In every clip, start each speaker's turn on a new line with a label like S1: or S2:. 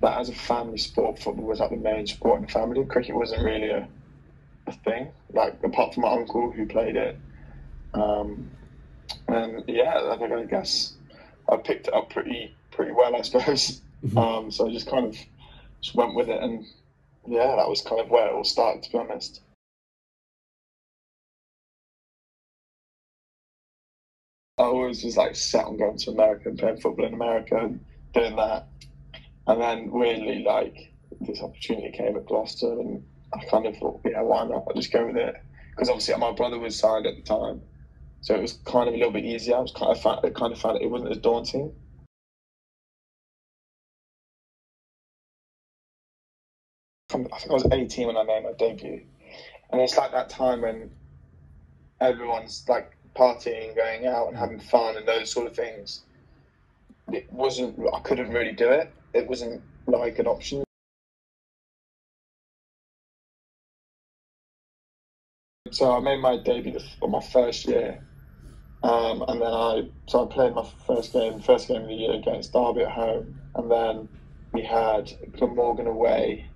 S1: that as a family sport, football was like the main sport in the family. Cricket wasn't really a, a thing. Like apart from my uncle who played it, um, and yeah, I think I guess I picked it up pretty pretty well, I suppose. Mm-hmm. Um, so I just kind of just went with it, and yeah, that was kind of where it all started, to be honest. I always was like set on going to America and playing football in America and doing that. And then weirdly, like this opportunity came at Gloucester, and I kind of thought, yeah, why not? I'll just go with it. Because obviously my brother was signed at the time, so it was kind of a little bit easier. I was kind of found, kind of found it, it wasn't as daunting. I think I was 18 when I made my debut, and it's like that time when everyone's like partying, going out, and having fun, and those sort of things. It wasn't. I couldn't really do it. It wasn't like an option. So I made my debut for my first year, um, and then I so I played my first game, first game of the year against Derby at home, and then we had Glamorgan away,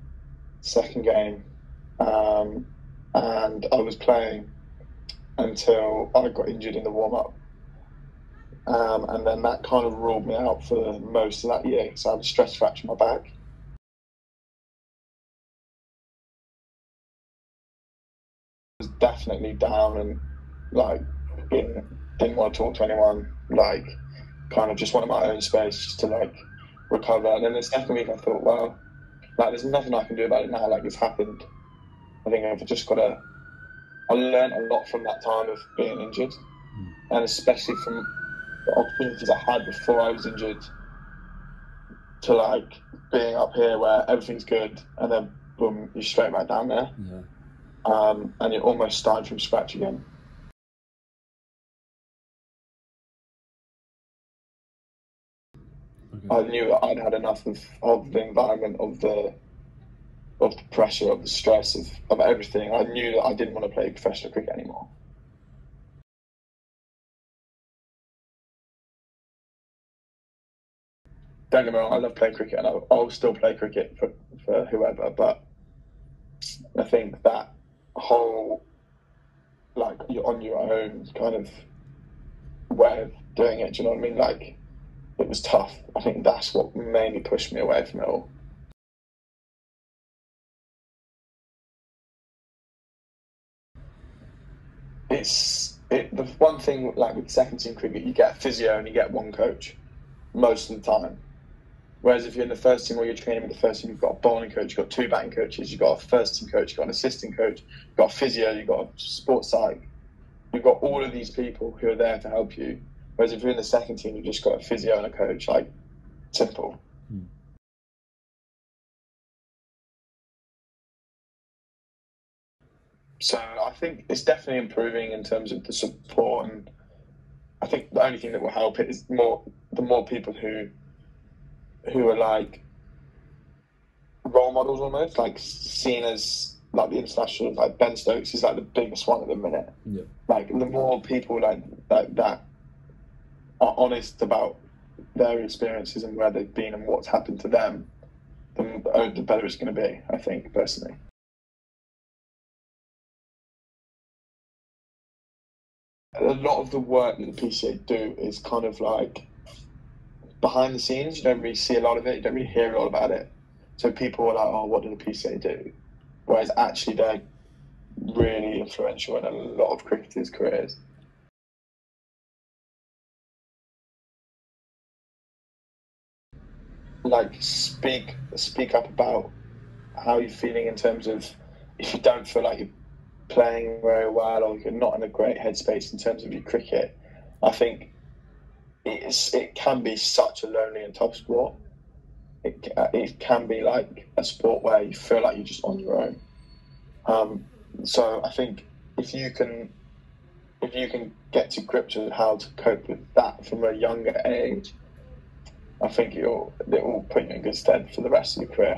S1: second game, um, and I was playing until I got injured in the warm up. Um, and then that kind of ruled me out for most of that year because I had a stress fracture in my back. I was definitely down and like didn't, didn't want to talk to anyone. Like, kind of just wanted my own space just to like recover. And then the second week, I thought, well, like there's nothing I can do about it now. Like it's happened. I think I've just got to I learned a lot from that time of being injured, mm. and especially from the opportunities I had before I was injured to like being up here where everything's good, and then boom, you're straight back down there, yeah. um, and you're almost starting from scratch again. Okay. I knew that I'd had enough of, of the environment of the of the pressure, of the stress, of, of everything. I knew that I didn't want to play professional cricket anymore. Don't get me wrong, I love playing cricket and I'll, I'll still play cricket for, for whoever, but I think that whole, like, you're on your own kind of way of doing it, do you know what I mean? Like, it was tough. I think that's what mainly pushed me away from it all. it's it, the one thing like with second team cricket, you get physio and you get one coach most of the time. Whereas if you're in the first team or you're training with the first team, you've got a bowling coach, you've got two batting coaches, you've got a first team coach, you've got an assistant coach, you've got a physio, you've got a sports psych. You've got all of these people who are there to help you. Whereas if you're in the second team, you've just got a physio and a coach. Like, simple. Hmm. So I think it's definitely improving in terms of the support, and I think the only thing that will help it is more the more people who who are like role models almost, like seen as like the international like Ben Stokes is like the biggest one at the minute. Yeah. Like the more people like like that are honest about their experiences and where they've been and what's happened to them, the, oh, the better it's going to be. I think personally. a lot of the work that the PCA do is kind of like behind the scenes. You don't really see a lot of it. You don't really hear a lot about it. So people are like, "Oh, what did the PCA do?" Whereas actually, they're really influential in a lot of cricketers' careers. Like speak speak up about how you're feeling in terms of if you don't feel like you're playing very well or you're not in a great headspace in terms of your cricket, I think it's it can be such a lonely and tough sport. It, it can be like a sport where you feel like you're just on your own. Um, so I think if you can if you can get to grips with how to cope with that from a younger age, I think it'll it will put you in good stead for the rest of your career.